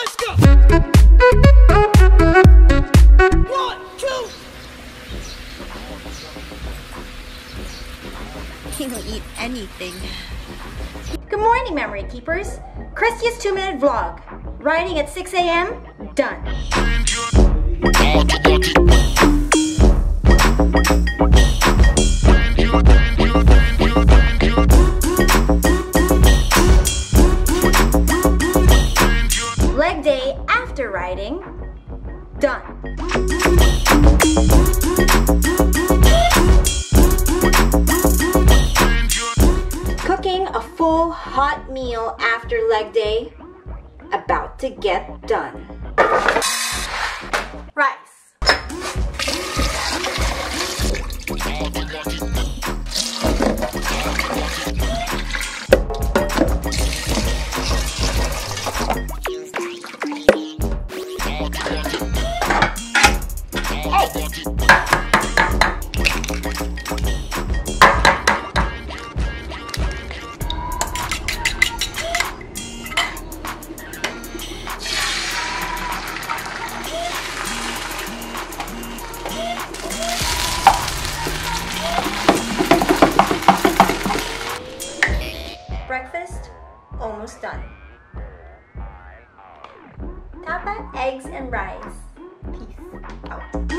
let's go. One, two. He'll eat anything. Good morning, memory keepers. Christia's two minute vlog. Riding at 6 a.m. Done. Leg day after riding. Done. Cooking a full hot meal after leg day. About to get done. Rice. Breakfast almost done. Tapa, eggs, and rice. Peace out.